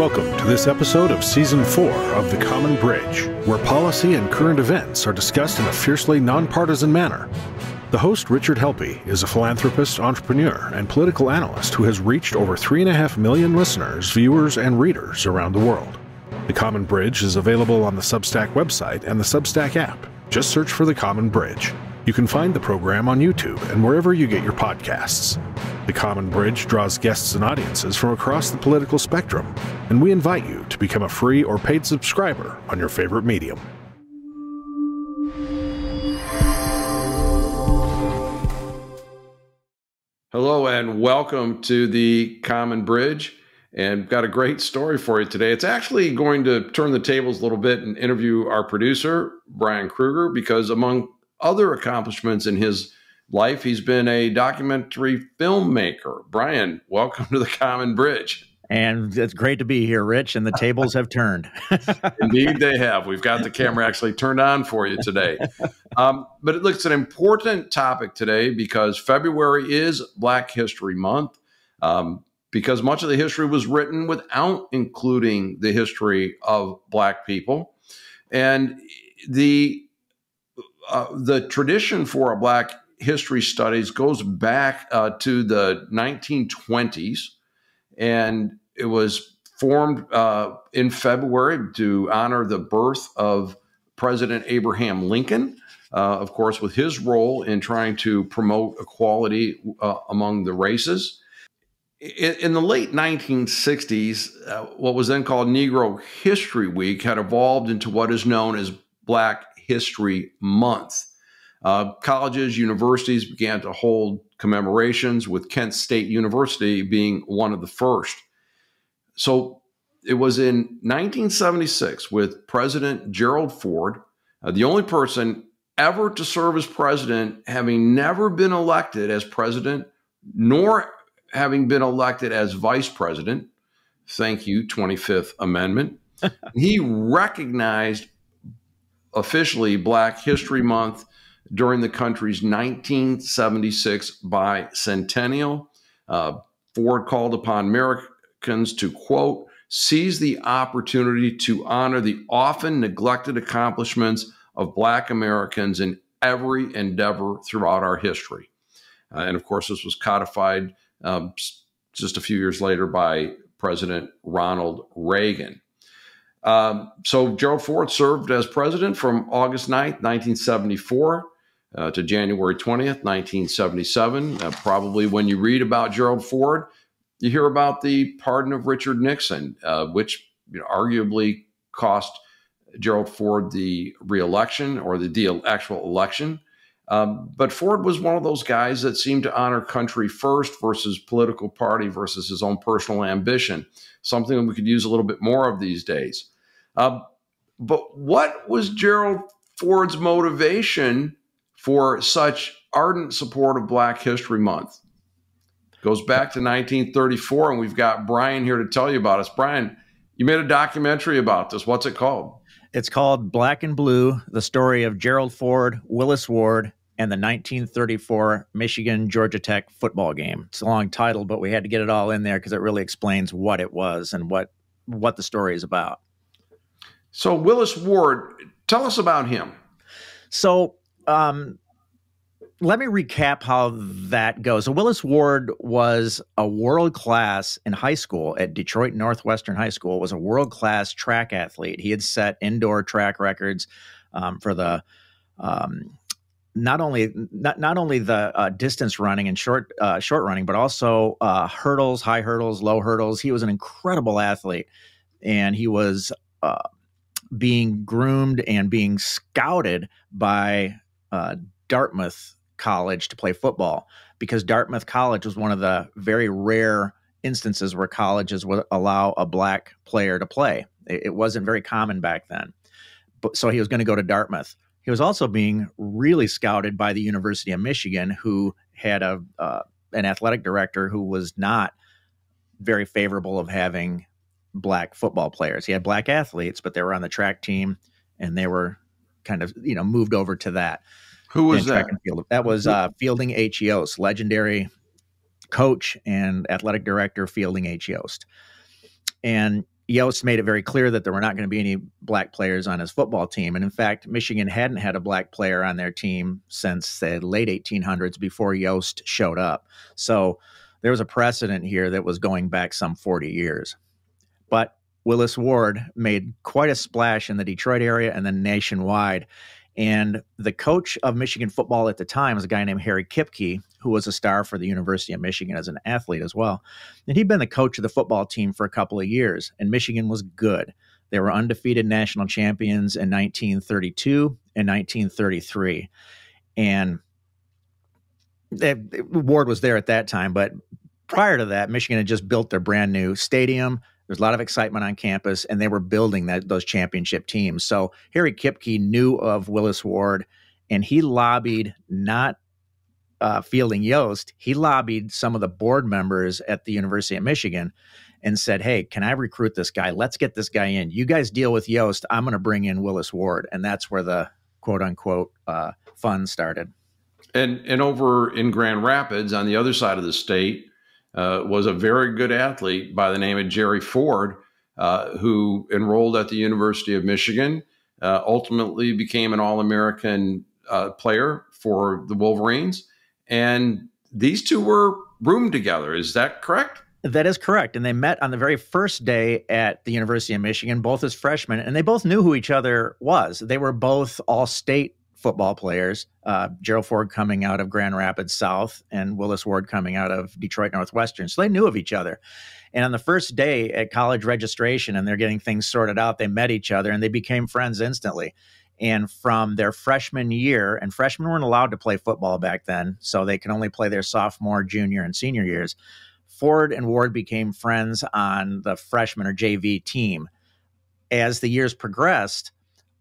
Welcome to this episode of Season 4 of The Common Bridge, where policy and current events are discussed in a fiercely nonpartisan manner. The host, Richard Helppie, is a philanthropist, entrepreneur, and political analyst who has reached over 3.5 million listeners, viewers, and readers around the world. The Common Bridge is available on the Substack website and the Substack app. Just search for The Common Bridge. You can find the program on YouTube and wherever you get your podcasts. The Common Bridge draws guests and audiences from across the political spectrum, and we invite you to become a free or paid subscriber on your favorite medium. Hello, and welcome to the Common Bridge. And got a great story for you today. It's actually going to turn the tables a little bit and interview our producer, Brian Kruger, because among other accomplishments in his life. He's been a documentary filmmaker. Brian, welcome to the Common Bridge. And it's great to be here, Rich, and the tables have turned. Indeed, they have. We've got the camera actually turned on for you today. Um, but it looks an important topic today because February is Black History Month. Um, because much of the history was written without including the history of Black people. And the uh, the tradition for a Black history studies goes back uh, to the 1920s, and it was formed uh, in February to honor the birth of President Abraham Lincoln. Uh, of course, with his role in trying to promote equality among the races. In, in, the late 1960s, uh, what was then called Negro History Week had evolved into what is known as Black History Month. Uh, colleges, universities began to hold commemorations, with Kent State University being one of the first. So it was in 1976 with President Gerald Ford, uh, the only person ever to serve as president, having never been elected as president, nor having been elected as vice president. Thank you, 25th Amendment. he recognized officially Black History Month during the country's 1976 bicentennial. Uh, Ford called upon Americans to, quote, seize the opportunity to honor the often neglected accomplishments of Black Americans in every endeavor throughout our history. Uh, and of course, this was codified um, just a few years later by President Ronald Reagan. Um, so Gerald Ford served as president from August 9th, 1974 uh, to January 20th, 1977. Uh, probably when you read about Gerald Ford, you hear about the pardon of Richard Nixon, uh, which you know, arguably cost Gerald Ford the reelection or the, the actual election. Um, but Ford was one of those guys that seemed to honor country first versus political party versus his own personal ambition, something that we could use a little bit more of these days. Uh, but what was Gerald Ford's motivation for such ardent support of Black History Month. Goes back to 1934, and we've got Brian here to tell you about us. Brian, you made a documentary about this. What's it called? It's called Black and Blue The Story of Gerald Ford, Willis Ward, and the 1934 Michigan Georgia Tech football game. It's a long title, but we had to get it all in there because it really explains what it was and what what the story is about. So Willis Ward, tell us about him. So um, let me recap how that goes. So Willis Ward was a world class in high school at Detroit Northwestern High School. Was a world class track athlete. He had set indoor track records um, for the um, not only not not only the uh, distance running and short uh, short running, but also uh, hurdles, high hurdles, low hurdles. He was an incredible athlete, and he was uh, being groomed and being scouted by uh, Dartmouth College to play football because Dartmouth College was one of the very rare instances where colleges would allow a black player to play. It, it wasn't very common back then. But, so he was going to go to Dartmouth. He was also being really scouted by the University of Michigan, who had a uh, an athletic director who was not very favorable of having black football players. He had black athletes, but they were on the track team and they were kind of you know moved over to that. Who was that? That was uh, Fielding H. Yost, legendary coach and athletic director Fielding H. Yost. And Yost made it very clear that there were not going to be any black players on his football team. And in fact, Michigan hadn't had a black player on their team since the late 1800s before Yost showed up. So there was a precedent here that was going back some 40 years. But Willis Ward made quite a splash in the Detroit area and then nationwide. And the coach of Michigan football at the time was a guy named Harry Kipke, who was a star for the University of Michigan as an athlete as well. And he'd been the coach of the football team for a couple of years, and Michigan was good. They were undefeated national champions in 1932 and 1933. And they, Ward was there at that time, but prior to that, Michigan had just built their brand new stadium. There's a lot of excitement on campus, and they were building that those championship teams. So Harry Kipke knew of Willis Ward, and he lobbied not uh, Fielding Yost. He lobbied some of the board members at the University of Michigan and said, "Hey, can I recruit this guy? Let's get this guy in. You guys deal with Yost. I'm going to bring in Willis Ward." And that's where the quote unquote uh, fun started. And and over in Grand Rapids, on the other side of the state, uh, was a very good athlete by the name of Jerry Ford, uh, who enrolled at the University of Michigan, uh, ultimately became an All American uh, player for the Wolverines. And these two were roomed together. Is that correct? That is correct. And they met on the very first day at the University of Michigan, both as freshmen, and they both knew who each other was. They were both all state football players. Uh, Gerald Ford coming out of Grand Rapids South and Willis Ward coming out of Detroit Northwestern. So they knew of each other. And on the first day at college registration and they're getting things sorted out, they met each other and they became friends instantly. And from their freshman year, and freshmen weren't allowed to play football back then, so they can only play their sophomore, junior, and senior years. Ford and Ward became friends on the freshman or JV team. As the years progressed,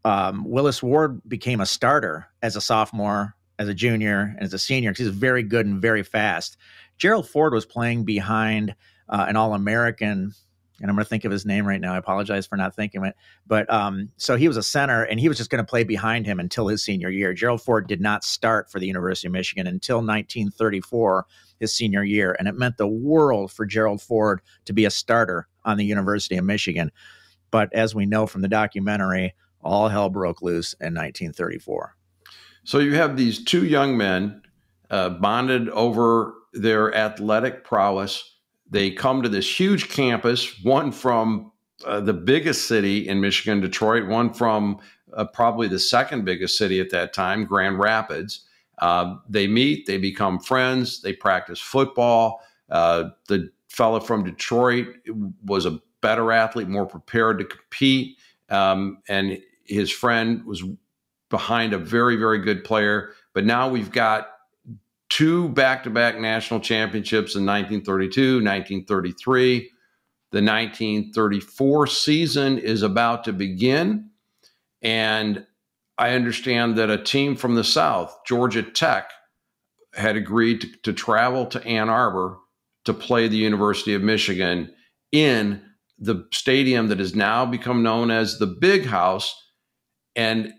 um, Willis Ward became a starter as a sophomore, as a junior, and as a senior because he's very good and very fast. Gerald Ford was playing behind uh, an All American, and I'm going to think of his name right now. I apologize for not thinking it. But um, so he was a center, and he was just going to play behind him until his senior year. Gerald Ford did not start for the University of Michigan until 1934, his senior year, and it meant the world for Gerald Ford to be a starter on the University of Michigan. But as we know from the documentary, all hell broke loose in 1934. So you have these two young men uh, bonded over their athletic prowess. They come to this huge campus, one from uh, the biggest city in Michigan, Detroit, one from uh, probably the second biggest city at that time, Grand Rapids. Uh, they meet, they become friends, they practice football. Uh, the fellow from Detroit was a better athlete, more prepared to compete. Um, and his friend was behind a very, very good player. But now we've got two back to back national championships in 1932, 1933. The 1934 season is about to begin. And I understand that a team from the South, Georgia Tech, had agreed to, to travel to Ann Arbor to play the University of Michigan in the stadium that has now become known as the Big House and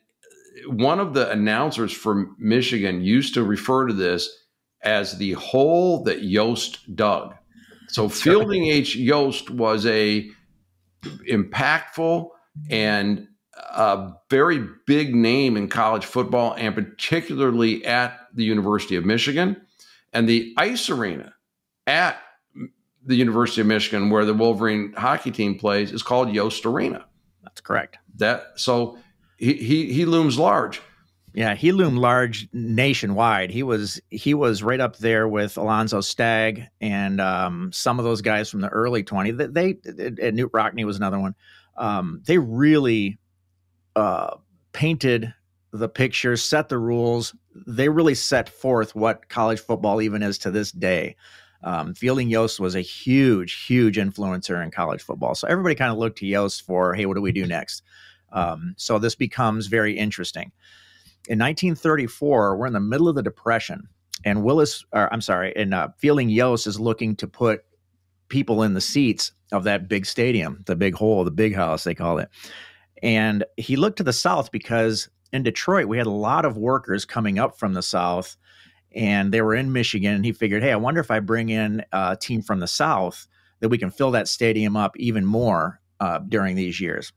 one of the announcers from Michigan used to refer to this as the hole that Yost dug. So Fielding H. Yost was a impactful and a very big name in college football and particularly at the University of Michigan. And the ice arena at the University of Michigan, where the Wolverine hockey team plays, is called Yost Arena. That's correct. That so he, he looms large. Yeah, he loomed large nationwide. He was he was right up there with Alonzo Stagg and um, some of those guys from the early 20s. They, they and Knute Rockne was another one. Um, they really uh, painted the picture, set the rules. They really set forth what college football even is to this day. Um, Fielding Yost was a huge, huge influencer in college football. So everybody kind of looked to Yost for, hey, what do we do next? Um, so this becomes very interesting. In 1934, we're in the middle of the Depression, and Willis, or I'm sorry, and uh, Fielding Yost is looking to put people in the seats of that big stadium, the big hole, the big house, they call it. And he looked to the south because in Detroit, we had a lot of workers coming up from the south and they were in Michigan. And he figured, hey, I wonder if I bring in a team from the south that we can fill that stadium up even more uh, during these years.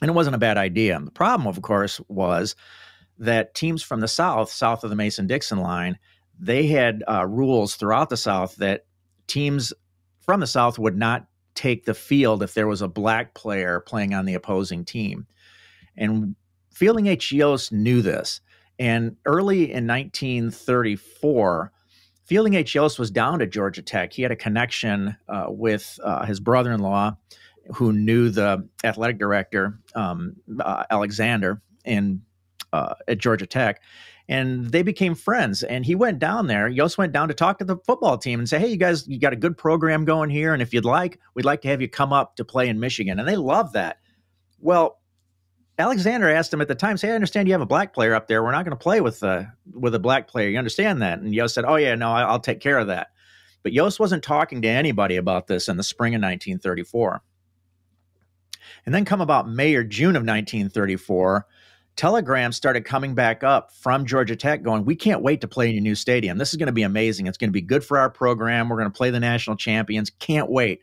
And it wasn't a bad idea. The problem, of course, was that teams from the South, south of the Mason Dixon line, they had uh, rules throughout the South that teams from the South would not take the field if there was a black player playing on the opposing team. And Fielding H. Yost knew this. And early in 1934, Fielding H. Yost was down to Georgia Tech. He had a connection uh, with uh, his brother in law who knew the athletic director, um, uh, Alexander, in, uh, at Georgia Tech. And they became friends. And he went down there. Yost went down to talk to the football team and say, Hey, you guys, you got a good program going here. And if you'd like, we'd like to have you come up to play in Michigan. And they loved that. Well, Alexander asked him at the time, "Say, I understand you have a black player up there. We're not going to play with uh, with a black player. You understand that?" And Yost said, "Oh yeah, no, I'll take care of that." But Yost wasn't talking to anybody about this in the spring of 1934. And then, come about May or June of 1934, telegrams started coming back up from Georgia Tech, going, "We can't wait to play in your new stadium. This is going to be amazing. It's going to be good for our program. We're going to play the national champions. Can't wait."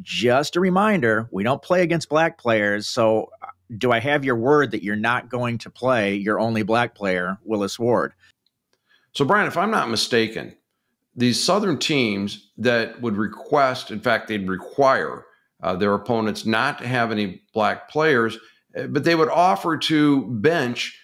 Just a reminder, we don't play against black players, so uh, do I have your word that you're not going to play your only black player, Willis Ward? So, Brian, if I'm not mistaken, these Southern teams that would request, in fact, they'd require uh, their opponents not to have any black players, eh, but they would offer to bench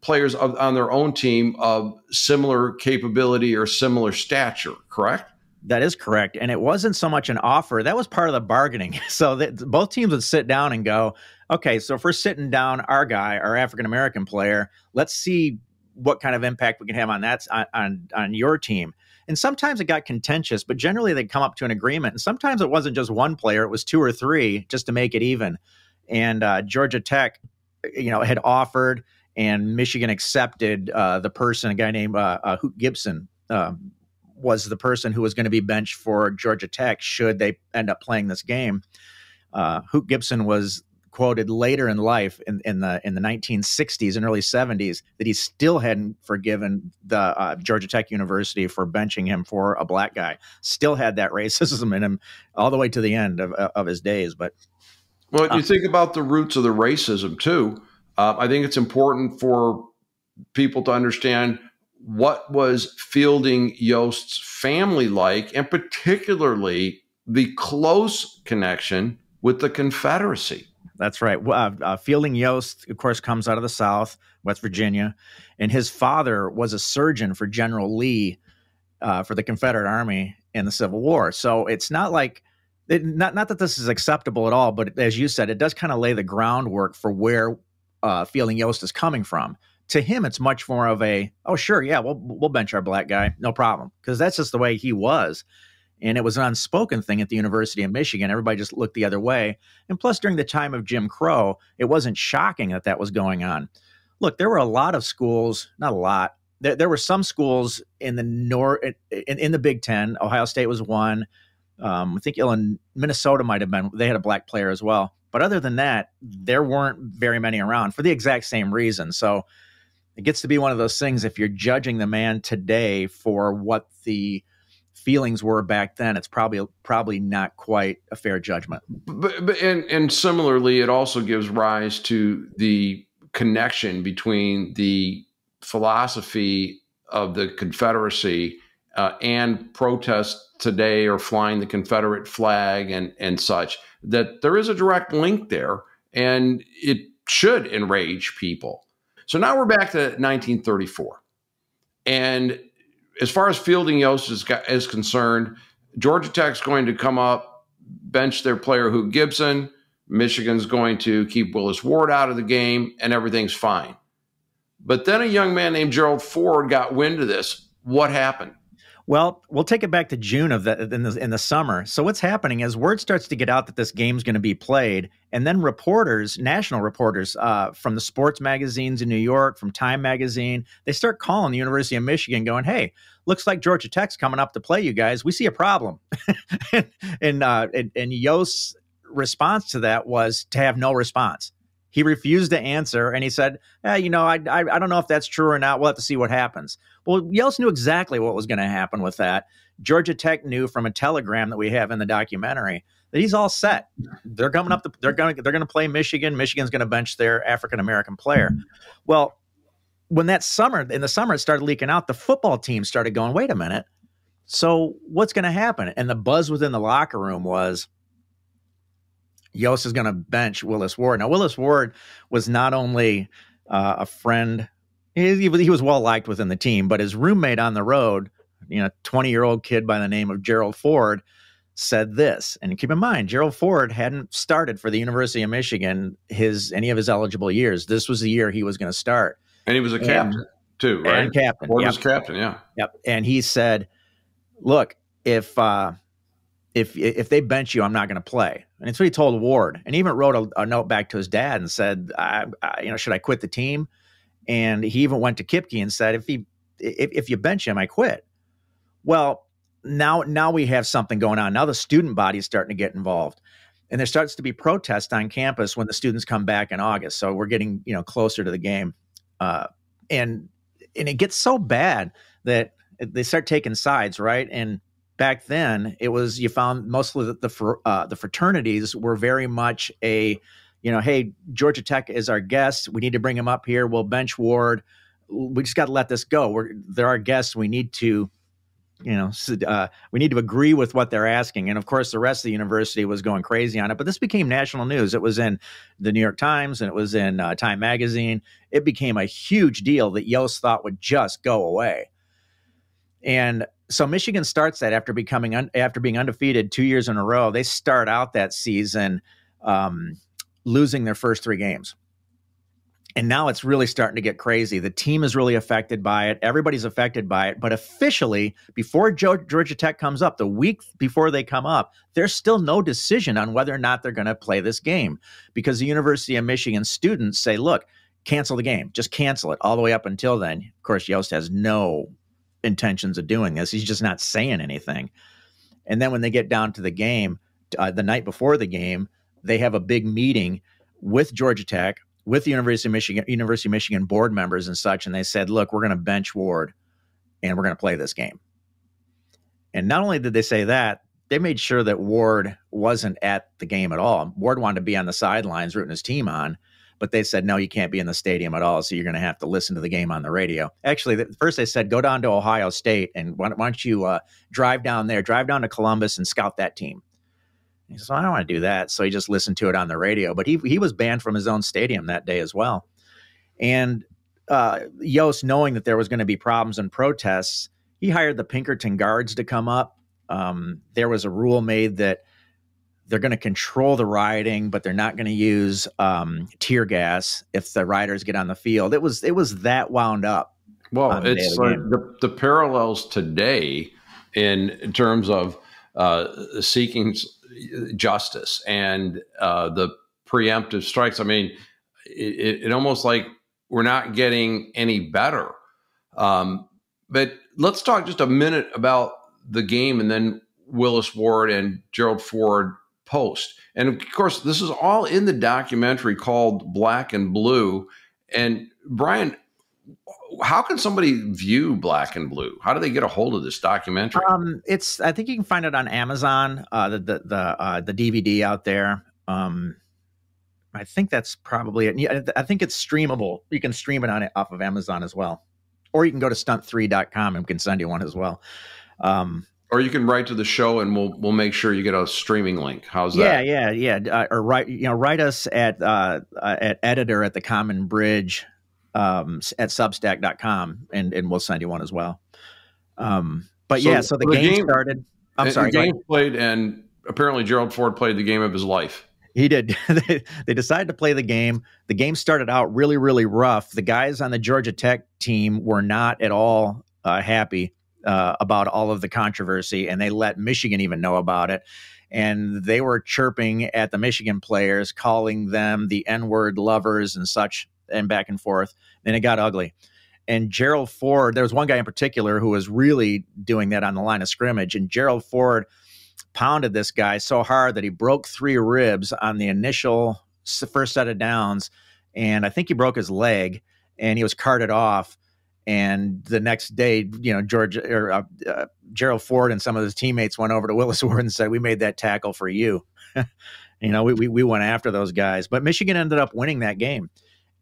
players of, on their own team of similar capability or similar stature, correct? That is correct. And it wasn't so much an offer, that was part of the bargaining. So that both teams would sit down and go, okay, so if we're sitting down our guy, our African American player, let's see what kind of impact we can have on that on, on, on your team. And sometimes it got contentious, but generally they'd come up to an agreement. And sometimes it wasn't just one player; it was two or three, just to make it even. And uh, Georgia Tech, you know, had offered, and Michigan accepted uh, the person, a guy named uh, uh Hoot Gibson, um, was the person who was going to be benched for Georgia Tech should they end up playing this game. Uh, Hoot Gibson was quoted later in life in, in the in the 1960s and early 70s that he still hadn't forgiven the uh, Georgia Tech University for benching him for a black guy. Still had that racism in him all the way to the end of, of his days. But well, uh, you think about the roots of the racism too. Uh, I think it's important for people to understand what was Fielding Yost's family like, and particularly the close connection with the Confederacy. That's right. Uh, uh, Fielding Yost, of course, comes out of the South, West Virginia, and his father was a surgeon for General Lee uh, for the Confederate Army in the Civil War. So it's not like it, not not that this is acceptable at all, but as you said, it does kind of lay the groundwork for where uh, Fielding Yost is coming from. To him, it's much more of a, oh sure, yeah, we'll we'll bench our black guy, no problem, because that's just the way he was and it was an unspoken thing at the University of Michigan. Everybody just looked the other way. And plus, during the time of Jim Crow, it wasn't shocking that that was going on. Look, there were a lot of schools, not a lot. There, there were some schools in the north, in, in, the Big Ten. Ohio State was one. Um, I think Illinois, Minnesota might have been. They had a black player as well. But other than that, there weren't very many around for the exact same reason. So it gets to be one of those things. If you're judging the man today for what the feelings were back then, it's probably probably not quite a fair judgment. But, but and and similarly, it also gives rise to the connection between the philosophy of the Confederacy uh, and protests today or flying the Confederate flag and and such. That there is a direct link there, and it should enrage people. So now we're back to 1934, and as far as Fielding Yost is, is concerned, Georgia Tech's going to come up, bench their player Hoot Gibson. Michigan's going to keep Willis Ward out of the game, and everything's fine. But then a young man named Gerald Ford got wind of this. What happened? Well, we'll take it back to June of the in the in the summer. So what's happening is word starts to get out that this game's going to be played, and then reporters, national reporters uh, from the sports magazines in New York, from Time magazine, they start calling the University of Michigan, going, "Hey, looks like Georgia Tech's coming up to play you guys. We see a problem." and uh, and, and Yost's response to that was to have no response. He refused to answer, and he said, eh, "You know, I, I, I don't know if that's true or not. We'll have to see what happens." Well, Yost knew exactly what was going to happen with that. Georgia Tech knew from a telegram that we have in the documentary that he's all set. They're coming up. The, they're going. They're going to play Michigan. Michigan's going to bench their African American player. Well, when that summer in the summer it started leaking out, the football team started going. Wait a minute. So what's going to happen? And the buzz within the locker room was. Yost is going to bench Willis Ward. Now, Willis Ward was not only uh, a friend, he, he was well liked within the team, but his roommate on the road, you know, 20 year old kid by the name of Gerald Ford, said this. And keep in mind, Gerald Ford hadn't started for the University of Michigan his any of his eligible years. This was the year he was going to start. And he was a captain too, right? And captain. Ford yep. was captain, yeah. Yep. And he said, "Look, if uh, if if they bench you, I'm not going to play." And it's what he told Ward. And he even wrote a, a note back to his dad and said, I, I, "You know, should I quit the team?" And he even went to Kipke and said, "If he if, if you bench him, I quit." Well, now now we have something going on. Now the student body is starting to get involved. And there starts to be protests on campus when the students come back in August. So we're getting, you know, closer to the game. Uh, and and it gets so bad that they start taking sides, right? And back then, it was you found mostly the the, uh, the fraternities were very much a, you know, hey, Georgia Tech is our guest. We need to bring him up here. We'll bench Ward. We just got to let this go. We're they're our guests. We need to you know, uh, we need to agree with what they're asking. And of course, the rest of the university was going crazy on it. But this became national news. It was in the New York Times and it was in uh, Time Magazine. It became a huge deal that Yost thought would just go away. And so Michigan starts that after becoming un- after being undefeated two years in a row. They start out that season um, losing their first three games and now it's really starting to get crazy. The team is really affected by it. Everybody's affected by it. But officially, before Georgia Tech comes up, the week before they come up, there's still no decision on whether or not they're going to play this game because the University of Michigan students say, look, cancel the game. Just cancel it all the way up until then. Of course, Yost has no intentions of doing this. He's just not saying anything. And then when they get down to the game, uh, the night before the game, they have a big meeting with Georgia Tech with the University of Michigan, University of Michigan board members and such, and they said, "Look, we're going to bench Ward, and we're going to play this game." And not only did they say that, they made sure that Ward wasn't at the game at all. Ward wanted to be on the sidelines rooting his team on, but they said, "No, you can't be in the stadium at all. So you're going to have to listen to the game on the radio." Actually, first they said, "Go down to Ohio State, and why, don't you uh, drive down there, drive down to Columbus, and scout that team." He says, well, I don't want to do that. So he just listened to it on the radio. But he he was banned from his own stadium that day as well. And uh, Yost, knowing that there was going to be problems and protests, he hired the Pinkerton guards to come up. Um, there was a rule made that they're going to control the rioting, but they're not going to use um, tear gas if the rioters get on the field. It was it was that wound up. Well, it's the, like the, the parallels today in, in terms of uh, seeking justice and uh, the preemptive strikes. I mean, it, it, almost like we're not getting any better. Um, but let's talk just a minute about the game and then Willis Ward and Gerald Ford post. And of course, this is all in the documentary called Black and Blue. And Brian, how can somebody view Black and Blue? How do they get a hold of this documentary? Um, it's I think you can find it on Amazon. Uh, the the the, uh, the DVD out there. Um, I think that's probably it. I think it's streamable. You can stream it on it off of Amazon as well, or you can go to stunt3.com and we can send you one as well. Um, or you can write to the show and we'll we'll make sure you get a streaming link. How's yeah, that? Yeah, yeah, yeah. Uh, or write you know write us at uh, uh, at editor at the Common Bridge um, at substack.com and, and we'll send you one as well. Um, but so yeah, so the, the game, game, started. I'm sorry. The game played, and apparently Gerald Ford played the game of his life. He did. they, decided to play the game. The game started out really, really rough. The guys on the Georgia Tech team were not at all uh, happy uh, about all of the controversy, and they let Michigan even know about it. And they were chirping at the Michigan players, calling them the N word lovers and such and back and forth. and it got ugly. And Gerald Ford, there was one guy in particular who was really doing that on the line of scrimmage. And Gerald Ford pounded this guy so hard that he broke three ribs on the initial first set of downs. And I think he broke his leg and he was carted off. And the next day, you know, George or uh, uh, Gerald Ford and some of his teammates went over to Willis Ward and said, "We made that tackle for you." you know, we, we we went after those guys, but Michigan ended up winning that game,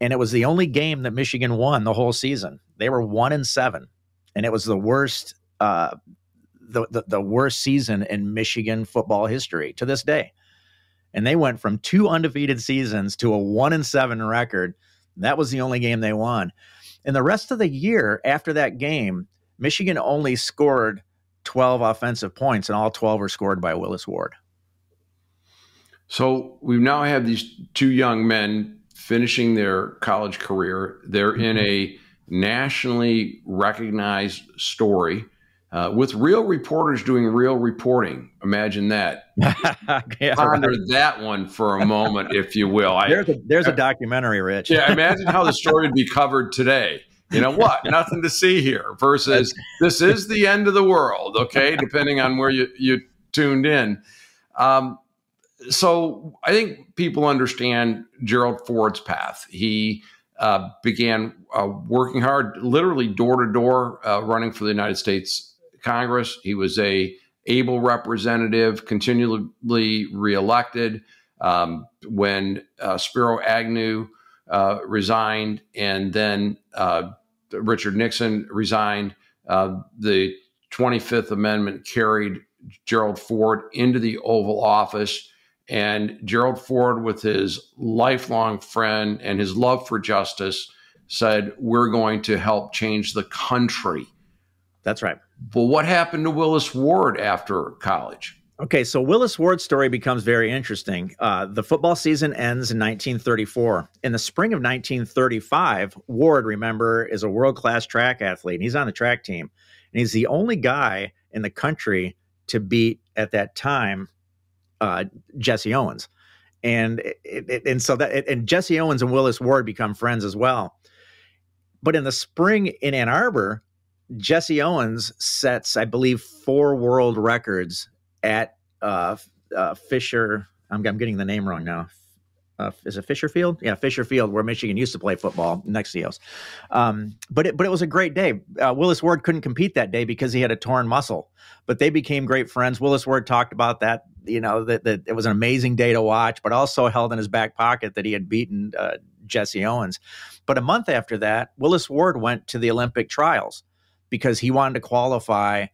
and it was the only game that Michigan won the whole season. They were one and seven, and it was the worst. Uh, the, the, the worst season in Michigan football history to this day. And they went from two undefeated seasons to a one and seven record. That was the only game they won. And the rest of the year after that game, Michigan only scored 12 offensive points, and all 12 were scored by Willis Ward. So we now have these two young men finishing their college career. They're in a nationally recognized story uh, with real reporters doing real reporting. Imagine that. yeah, Ponder right. that one for a moment, if you will. I, there's a, there's a documentary, Rich. yeah, imagine how the story would be covered today. You know what? Nothing to see here. Versus this is the end of the world. Okay, depending on where you you tuned in. Um, so I think people understand Gerald Ford's path. He uh, began uh, working hard, literally door to door, uh, running for the United States Congress. He was a able representative, continually reelected. Um, when uh, Spiro Agnew uh, resigned, and then Richard Nixon resigned, the 25th Amendment carried Gerald Ford into the Oval Office. And Gerald Ford, with his lifelong friend and his love for justice, said, We're going to help change the country. That's right. Well, what happened to Willis Ward after college? Okay, so Willis Ward's story becomes very interesting. Uh, the football season ends in 1934. In the spring of 1935, Ward, remember, is a world class track athlete, and he's on the track team. And he's the only guy in the country to beat, at that time, uh, Jesse Owens. And it, it, and so that and Jesse Owens and Willis Ward become friends as well. But in the spring in Ann Arbor, Jesse Owens sets, I believe, four world records at uh, uh, Fisher. I'm, I'm, getting the name wrong now. Uh, is it Fisher Field? Yeah, Fisher Field, where Michigan used to play football next to us. Um, but it, but it was a great day. Uh, Willis Ward couldn't compete that day because he had a torn muscle. But they became great friends. Willis Ward talked about that. You know that, that it was an amazing day to watch, but also held in his back pocket that he had beaten uh, Jesse Owens. But a month after that, Willis Ward went to the Olympic trials because he wanted to qualify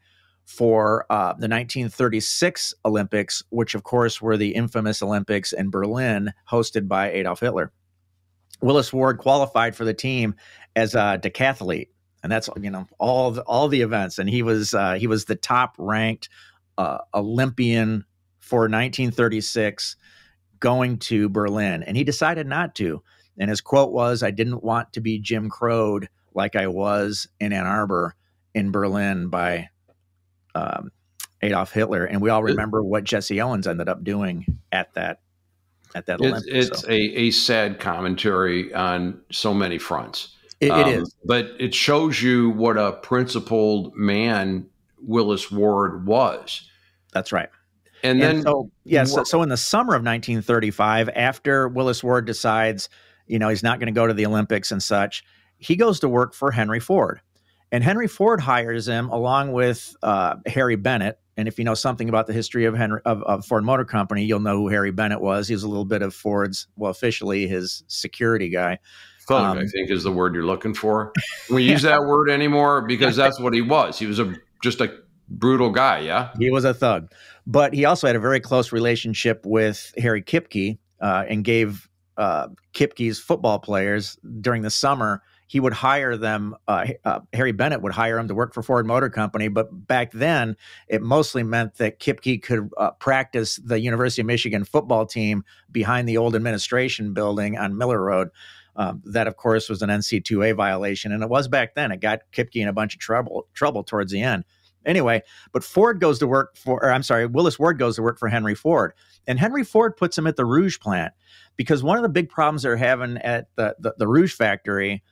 for uh, the 1936 Olympics, which of course were the infamous Olympics in Berlin, hosted by Adolf Hitler. Willis Ward qualified for the team as a decathlete, and that's you know all the, all the events, and he was uh, he was the top ranked uh, Olympian for 1936, going to Berlin, and he decided not to. And his quote was, "I didn't want to be Jim Crowed like I was in Ann Arbor." in Berlin by um, Adolf Hitler, and we all remember what Jesse Owens ended up doing at that at that Olympics. It's, so. a, a sad commentary on so many fronts. It, um, it is, but it shows you what a principled man Willis Ward was. That's right. And, and then, so yeah, so, so in the summer of 1935, after Willis Ward decides, you know, he's not going to go to the Olympics and such, he goes to work for Henry Ford. And Henry Ford hires him along with uh, Harry Bennett. And if you know something about the history of Henry of, of, Ford Motor Company, you'll know who Harry Bennett was. He was a little bit of Ford's, well, officially his security guy. Thug, um, I think, is the word you're looking for. we use that word anymore because that's what he was. He was a just a brutal guy. Yeah, he was a thug, but he also had a very close relationship with Harry Kipke uh, and gave uh, Kipke's football players during the summer he would hire them. Uh, uh, Harry Bennett would hire him to work for Ford Motor Company. But back then, it mostly meant that Kipke could uh, practice the University of Michigan football team behind the old administration building on Miller Road. Um, that, of course, was an NC2A violation, and it was back then. It got Kipke in a bunch of trouble trouble towards the end. Anyway, but Ford goes to work for, or I'm sorry, Willis Ward goes to work for Henry Ford, and Henry Ford puts him at the Rouge plant because one of the big problems they're having at the, the, the Rouge factory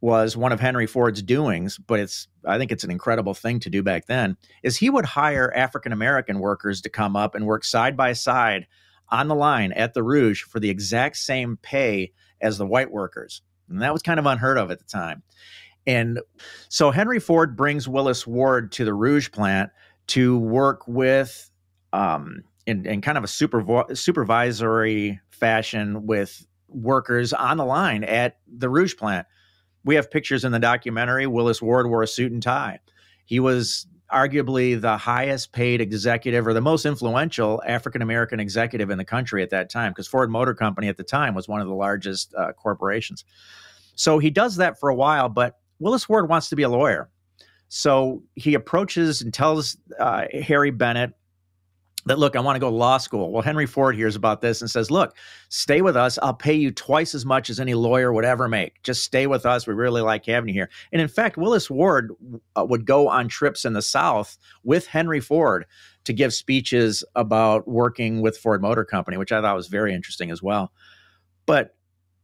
was one of Henry Ford's doings, but it's I think it's an incredible thing to do back then, is he would hire African American workers to come up and work side by side on the line at the Rouge for the exact same pay as the white workers. And that was kind of unheard of at the time. And so Henry Ford brings Willis Ward to the Rouge plant to work with um, in, in kind of a super supervisory fashion with workers on the line at the Rouge plant. We have pictures in the documentary. Willis Ward wore a suit and tie. He was arguably the highest paid executive or the most influential African American executive in the country at that time, because Ford Motor Company at the time was one of the largest uh, corporations. So he does that for a while, but Willis Ward wants to be a lawyer. So he approaches and tells uh, Harry Bennett that look, I want to go to law school. Well, Henry Ford hears about this and says, "Look, stay with us. I'll pay you twice as much as any lawyer would ever make. Just stay with us. We really like having you here." And in fact, Willis Ward uh, would go on trips in the South with Henry Ford to give speeches about working with Ford Motor Company, which I thought was very interesting as well. But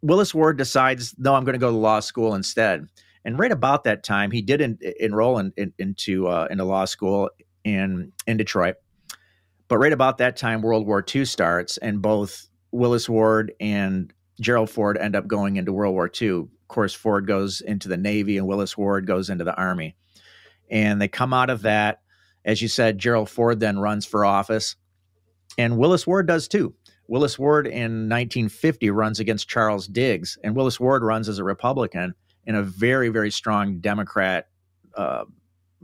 Willis Ward decides, "No, I'm going to go to law school instead." And right about that time, he did en- enroll in, in, into uh, into law school in in Detroit but right about that time, World War II starts, and both Willis Ward and Gerald Ford end up going into World War II. Of course, Ford goes into the Navy, and Willis Ward goes into the Army. And they come out of that. As you said, Gerald Ford then runs for office, and Willis Ward does too. Willis Ward in 1950 runs against Charles Diggs, and Willis Ward runs as a Republican in a very, very strong Democrat uh,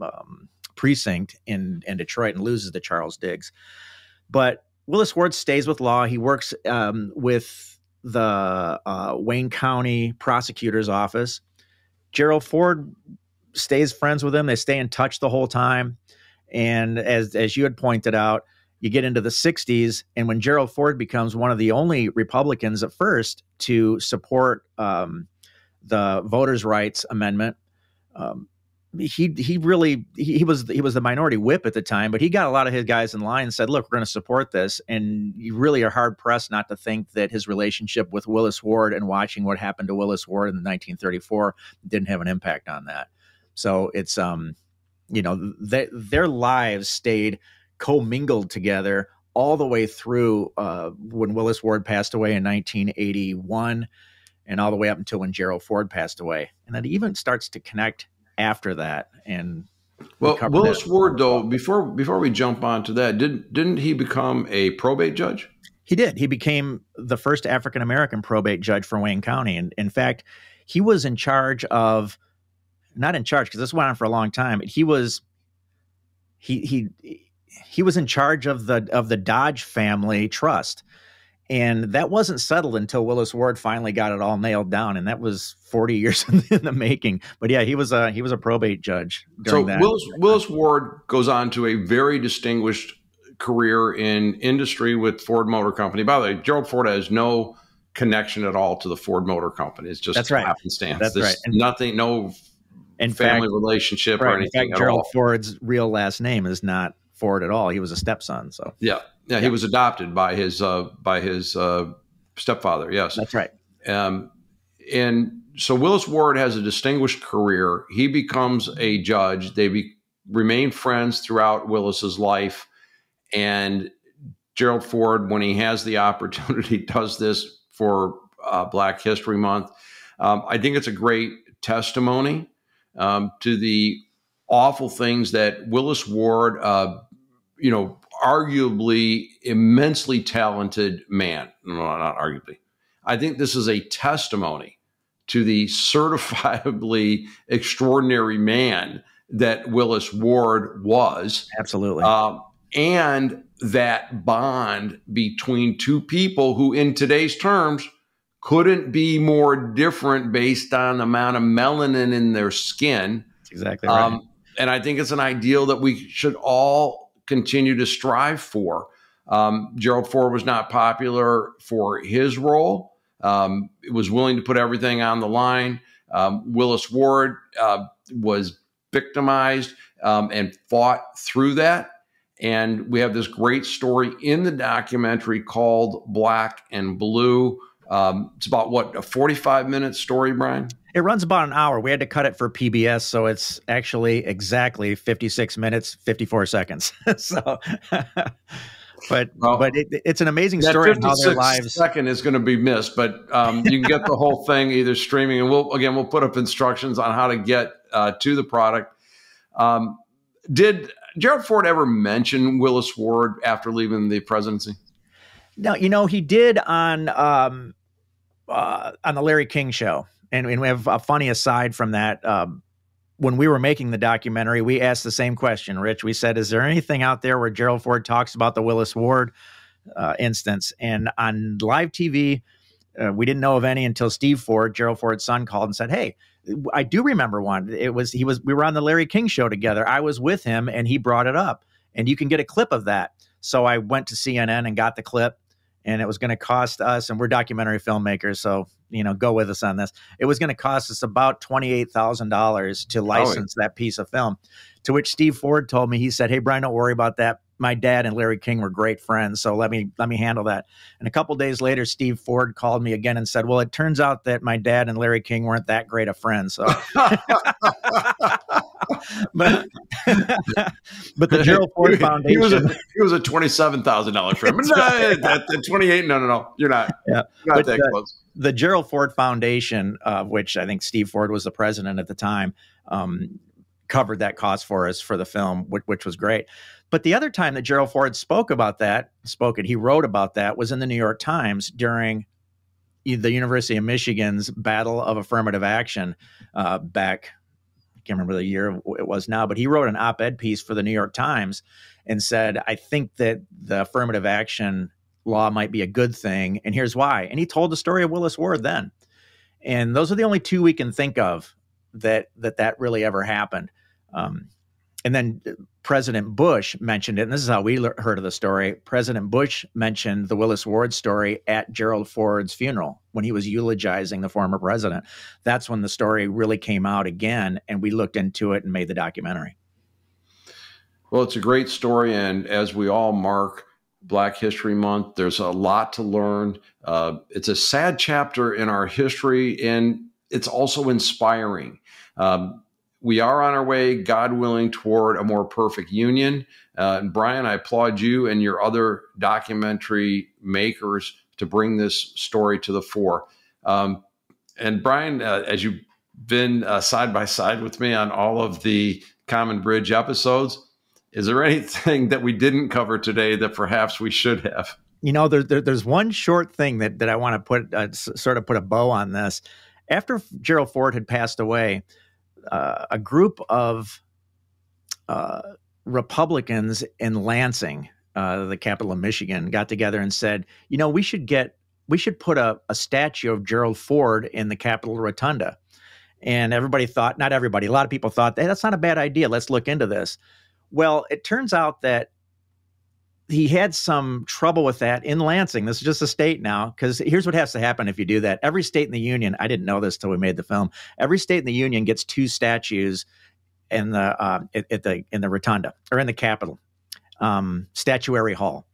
um, precinct in in Detroit and loses to Charles Diggs. But Willis Ward stays with law. He works um, with the uh, Wayne County prosecutor's office. Gerald Ford stays friends with him. They stay in touch the whole time. And as as you had pointed out, you get into the 60s, and when Gerald Ford becomes one of the only Republicans at first to support um, the voters' rights amendment, um, he he really he, was he was the minority whip at the time, but he got a lot of his guys in line and said, "Look, we're going to support this." And you really are hard pressed not to think that his relationship with Willis Ward and watching what happened to Willis Ward in 1934 didn't have an impact on that. So it's um, you know, they, their lives stayed commingled together all the way through uh, when Willis Ward passed away in 1981 and all the way up until when Gerald Ford passed away. And then it even starts to connect after that. And well, Willis Ward, though, before before we jump on to that, did didn't he become a probate judge? He did. He became the first African American probate judge for Wayne County, and in fact, he was in charge of not in charge because this went on for a long time. He was he he he was in charge of the of the Dodge family trust and that wasn't settled until Willis Ward finally got it all nailed down, and that was 40 years in the making. But yeah, he was a he was a probate judge. so Willis, Willis Ward goes on to a very distinguished career in industry with Ford Motor Company. By the way, Gerald Ford has no connection at all to the Ford Motor Company. It's just That's right. happenstance. That's There's right. And nothing, no in family fact, relationship right, or anything in fact, Gerald all. Ford's real last name is not Ford at all. He was a stepson. So Yeah, yeah, he was adopted by his uh, by his uh, stepfather. Yes, that's right. Um, and so Willis Ward has a distinguished career. He becomes a judge. They be, remain friends throughout Willis's life, and Gerald Ford, when he has the opportunity, does this for uh, Black History Month. Um, I think it's a great testimony um, to the awful things that Willis Ward, uh, you know, arguably immensely talented man. No, not arguably. I think this is a testimony to the certifiably extraordinary man that Willis Ward was. Absolutely. Um, and that bond between two people who, in today's terms, couldn't be more different based on the amount of melanin in their skin. That's exactly right. Um, and I think it's an ideal that we should all continue to strive for. Um, Gerald Ford was not popular for his role. Um, was willing to put everything on the line. Um, Willis Ward uh, was victimized um, and fought through that. And we have this great story in the documentary called Black and Blue. Um, it's about what a 45 minute story, Brian? It runs about an hour. We had to cut it for PBS, so it's actually exactly 56 minutes, 54 seconds. so, but well, but it, it's an amazing story how their lives. Second is going to be missed, but um, you can get the whole thing either streaming, and we'll again we'll put up instructions on how to get uh, to the product. Um, did Gerald Ford ever mention Willis Ward after leaving the presidency? No, you know he did on um, uh, on the Larry King show, and, and we have a funny aside from that. Um, when we were making the documentary, we asked the same question, Rich. We said, "Is there anything out there where Gerald Ford talks about the Willis Ward uh, instance?" And on live TV, uh, we didn't know of any until Steve Ford, Gerald Ford's son, called and said, "Hey, I do remember one. It was he was we were on the Larry King show together. I was with him, and he brought it up, and you can get a clip of that." So I went to CNN and got the clip and it was going to cost us and we're documentary filmmakers so you know go with us on this it was going to cost us about $28000 to oh, license oh, that piece of film to which steve ford told me he said hey brian don't worry about that my dad and Larry King were great friends, so let me let me handle that. And a couple days later, Steve Ford called me again and said, "Well, it turns out that my dad and Larry King weren't that great of friends." So, but but the Gerald Ford Foundation, he was a, he was a twenty seven thousand dollar friend. At twenty eight, no, no, no, you're not. Yeah, you're not but, that close. The Gerald Ford Foundation, of which I think Steve Ford was the president at the time, um, covered that cost for us for the film, which, which was great. But the other time that Gerald Ford spoke about that, spoke it, he wrote about that, was in the New York Times during the University of Michigan's Battle of Affirmative Action uh, back. Can't remember the year it was now, but he wrote an op-ed piece for the New York Times and said, "I think that the affirmative action law might be a good thing, and here's why." And he told the story of Willis Ward then, and those are the only two we can think of that that that really ever happened. Um, and then uh, President Bush mentioned it, and this is how we heard of the story. President Bush mentioned the Willis Ward story at Gerald Ford's funeral when he was eulogizing the former president. That's when the story really came out again, and we looked into it and made the documentary. Well, it's a great story, and as we all mark Black History Month, there's a lot to learn. Uh, it's a sad chapter in our history, and it's also inspiring. Um, we are on our way, God willing, toward a more perfect union. Uh, and Brian, I applaud you and your other documentary makers to bring this story to the fore. Um, and Brian, uh, as you've been uh, side by side with me on all of the Common Bridge episodes, is there anything that we didn't cover today that perhaps we should have? You know, there, there, there's one short thing that, that I want to put uh, sort of put a bow on this. After Gerald Ford had passed away, uh, a group of uh, Republicans in Lansing, uh, the capital of Michigan, got together and said, you know, we should get we should put a, a statue of Gerald Ford in the Capitol Rotunda. And everybody thought, not everybody, a lot of people thought, hey, that's not a bad idea. Let's look into this. Well, it turns out that he had some trouble with that in Lansing. This is just a state now, because here's what has to happen if you do that. Every state in the union, I didn't know this till we made the film. Every state in the union gets two statues in the uh, at, the in the rotunda or in the Capitol um, statuary hall.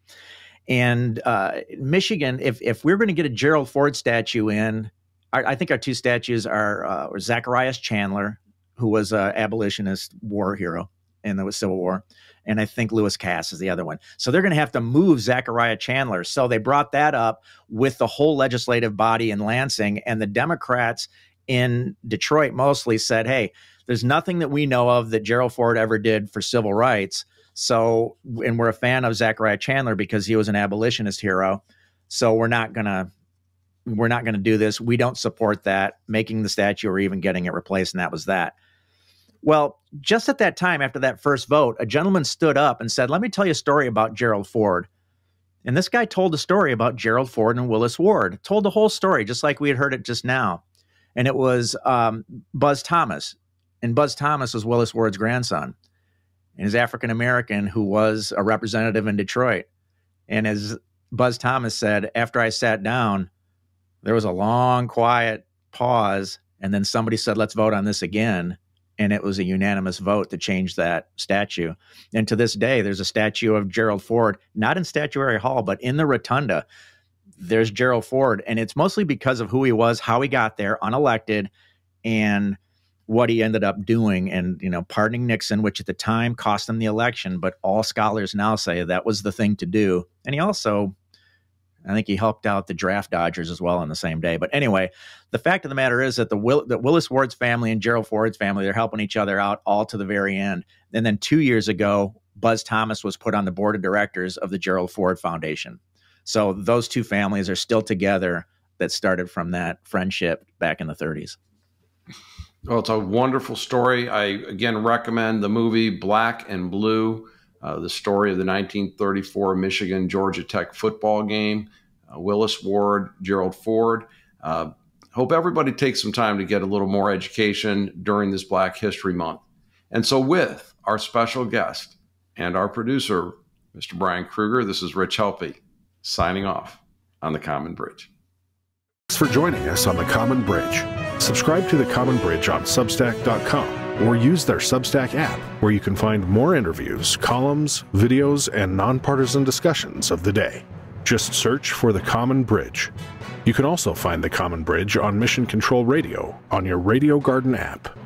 And uh, Michigan, if if we're going to get a Gerald Ford statue in, our, I think our two statues are uh, Zacharias Chandler, who was an abolitionist war hero in the Civil War, and I think Lewis Cass is the other one. So they're going to have to move Zachariah Chandler. So they brought that up with the whole legislative body in Lansing, and the Democrats in Detroit mostly said, "Hey, there's nothing that we know of that Gerald Ford ever did for civil rights." So, and we're a fan of Zachariah Chandler because he was an abolitionist hero. So we're not gonna we're not going to do this. We don't support that, making the statue or even getting it replaced. And that was that. Well, just at that time, after that first vote, a gentleman stood up and said, Let me tell you a story about Gerald Ford. And this guy told a story about Gerald Ford and Willis Ward, told the whole story, just like we had heard it just now. And it was um, Buzz Thomas. And Buzz Thomas was Willis Ward's grandson. And he's African American who was a representative in Detroit. And as Buzz Thomas said, after I sat down, there was a long, quiet pause. And then somebody said, Let's vote on this again and it was a unanimous vote to change that statue. And to this day, there's a statue of Gerald Ford, not in Statuary Hall, but in the rotunda. There's Gerald Ford, and it's mostly because of who he was, how he got there, unelected, and what he ended up doing. And you know, pardoning Nixon, which at the time cost him the election, but all scholars now say that was the thing to do. And he also I think he helped out the draft Dodgers as well on the same day. But anyway, the fact of the matter is that the Will, Willis Ward's family and Gerald Ford's family they're helping each other out all to the very end. And then two years ago, Buzz Thomas was put on the board of directors of the Gerald Ford Foundation. So those two families are still together that started from that friendship back in the 30s. Well, it's a wonderful story. I again recommend the movie Black and Blue, uh, the story of the 1934 Michigan Georgia Tech football game. Uh, Willis Ward, Gerald Ford. Uh, hope everybody takes some time to get a little more education during this Black History Month. And so, with our special guest and our producer, Mr. Brian Kruger, this is Rich Helppie signing off on the Common Bridge. Thanks for joining us on the Common Bridge. Subscribe to the Common Bridge on Substack.com or use their Substack app where you can find more interviews, columns, videos, and nonpartisan discussions of the day. Just search for the Common Bridge. You can also find the Common Bridge on Mission Control Radio on your Radio Garden app.